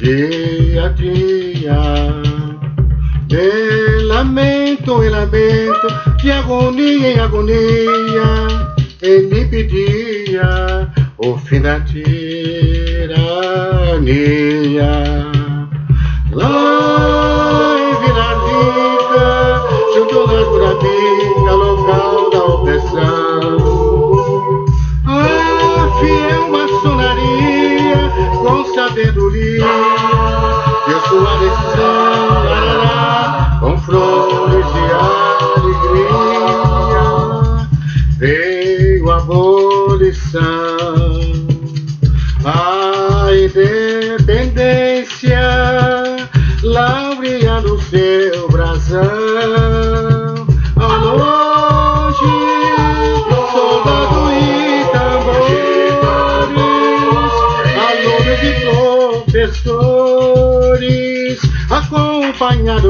dia a dia. De lamento em lamento, de agonia em agonia, ele pedia o fim da tirania.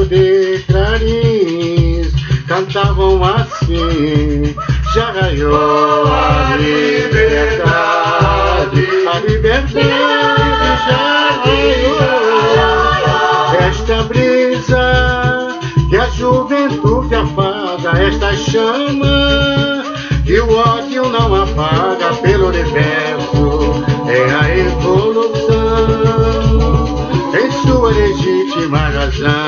Acompanhado de clarins, cantavam assim: já ganhou a liberdade, a liberdade já ganhou. Esta brisa que a juventude apaga, esta chama que o ódio não apaga pelo universo, é a evolução em sua legítima razão.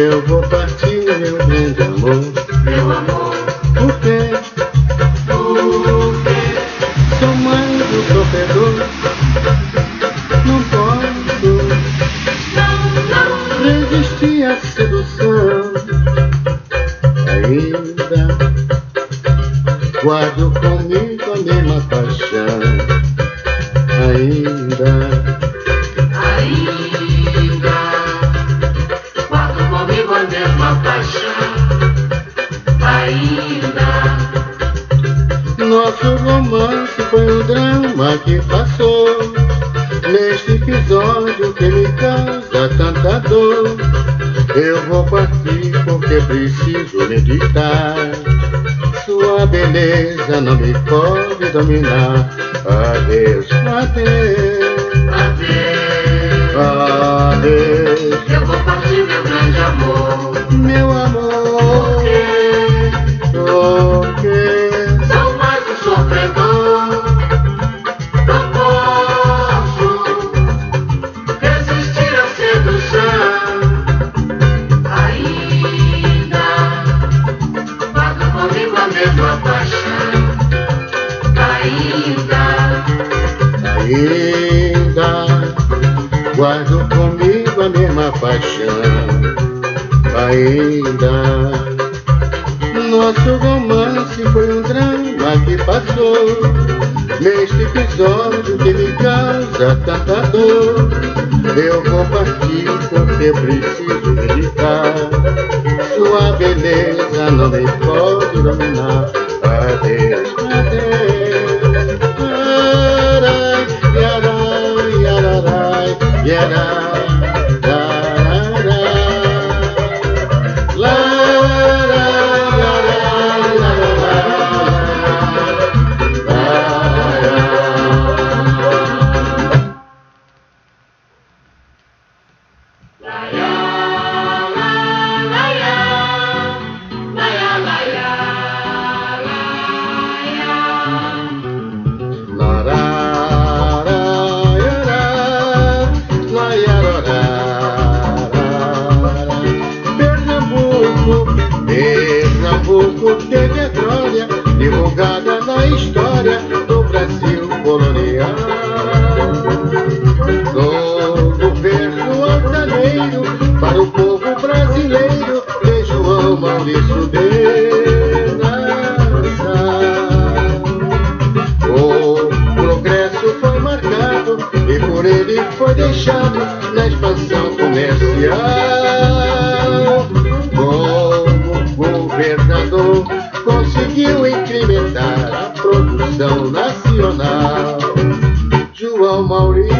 Eu vou partir, meu grande amor. Meu amor, Por quê? por quê? Sou mãe do sofredor. Não posso Não, não, resistir à sedução. Ainda guardo comigo a mesma paixão. Ainda nosso romance foi um drama que passou. Neste episódio que me causa tanta dor. Eu vou partir porque preciso meditar. Sua beleza não me pode dominar. Adeus, adeus, adeus. adeus, guardo comigo a mesma paixão. Ainda nosso romance foi um drama que passou. Neste episódio que me causa tanta dor, eu vou partir porque preciso meditar. Sua beleza não me pode dominar. Adeus. Yeah. Na história do Brasil colonial. No governo altaneiro, para o povo brasileiro, de João Maurício de. O progresso foi marcado e por ele foi deixado Mauricio.